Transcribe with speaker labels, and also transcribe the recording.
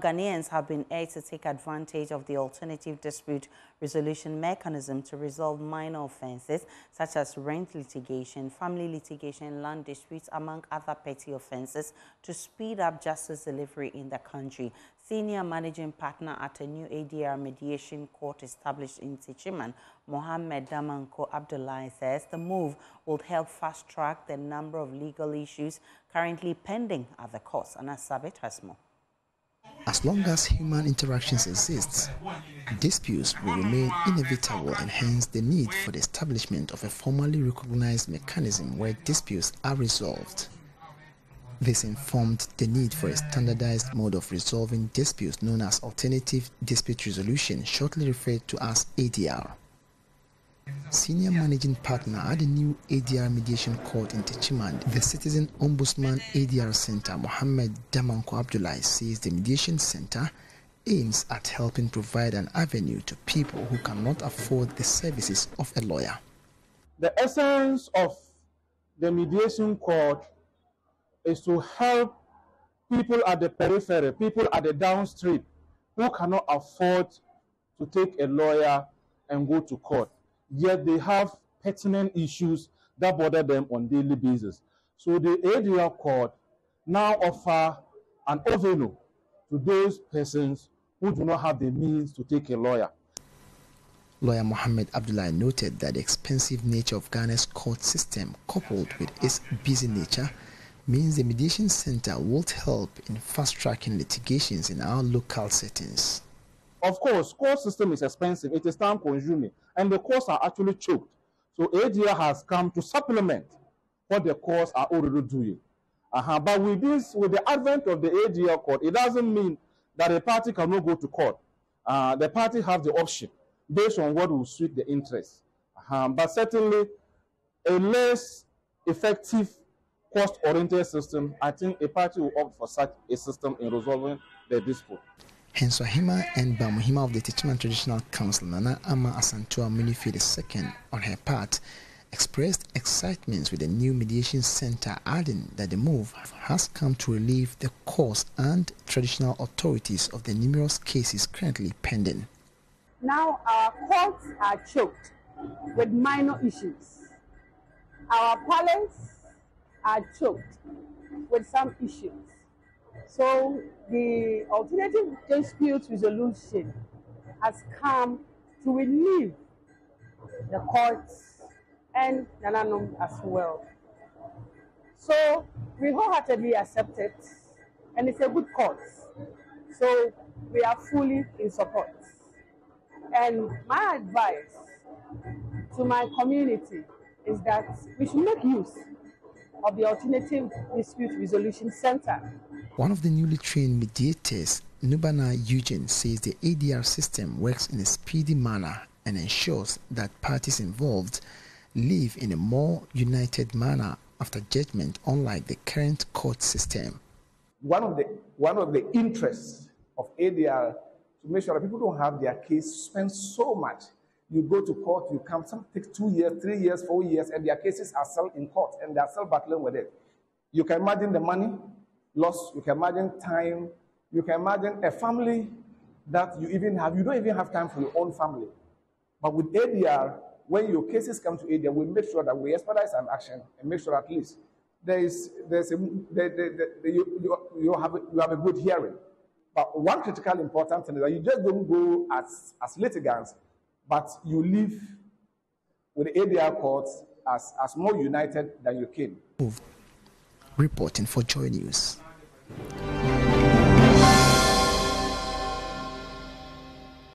Speaker 1: Ghanaians have been urged to take advantage of the alternative dispute resolution mechanism to resolve minor offences such as rent litigation, family litigation, land disputes, among other petty offences to speed up justice delivery in the country. Senior managing partner at a new ADR mediation court established in Techiman, Mohammed Damanko Abdullahi says the move will help fast-track the number of legal issues currently pending at the courts. Anna Sabit has more.
Speaker 2: As long as human interactions exist, disputes will remain inevitable and hence the need for the establishment of a formally recognized mechanism where disputes are resolved. This informed the need for a standardized mode of resolving disputes known as Alternative Dispute Resolution, shortly referred to as ADR. Senior Managing Partner at the new ADR Mediation Court in Techiman, the Citizen Ombudsman ADR Center, Mohammed Damanko Abdullahi, says the Mediation Center aims at helping provide an avenue to people who cannot afford the services of a lawyer.
Speaker 3: The essence of the mediation court is to help people at the periphery, people at the downstream who cannot afford to take a lawyer and go to court yet they have pertinent issues that bother them on daily basis. So the ADR court now offer an avenue to those persons who do not have the means to take a lawyer.
Speaker 2: Lawyer Mohammed Abdullah noted that the expensive nature of Ghana's court system, coupled with its busy nature, means the mediation center will help in fast-tracking litigations in our local settings.
Speaker 3: Of course, court system is expensive, it is time consuming, and the courts are actually choked. So ADR has come to supplement what the courts are already doing. Uh -huh. But with this, with the advent of the ADR court, it doesn't mean that a party cannot go to court. Uh, the party have the option based on what will suit the interest. Uh -huh. But certainly, a less effective cost-oriented system, I think a party will opt for such a system in resolving the dispute.
Speaker 2: Hence, Wahima and Bamuhima of the Techiman Traditional Council, Nana Ama Asantua Munifi II, on her part, expressed excitement with the new mediation center, adding that the move has come to relieve the courts and traditional authorities of the numerous cases currently pending.
Speaker 4: Now our courts are choked with minor issues. Our palace are choked with some issues. So the alternative dispute resolution has come to relieve the courts and Nananom as well. So we wholeheartedly accept it, and it's a good cause. So we are fully in support. And my advice to my community is that we should make use of the Alternative Dispute Resolution Center
Speaker 2: one of the newly trained mediators, Nubana Eugene, says the ADR system works in a speedy manner and ensures that parties involved live in a more united manner after judgment, unlike the current court system.
Speaker 5: One of the, one of the interests of ADR to make sure that people don't have their case spend so much. You go to court, you come, some takes two years, three years, four years, and their cases are still in court and they are still battling with it. You can imagine the money loss, you can imagine time, you can imagine a family that you even have, you don't even have time for your own family. But with ADR, when your cases come to ADR, we make sure that we expedite an action and make sure at least there is there's a, you, you, you, have a, you have a good hearing. But one critical important thing is that you just don't go as, as litigants, but you leave with the ADR courts as, as more united than you came
Speaker 2: reporting for Joy News.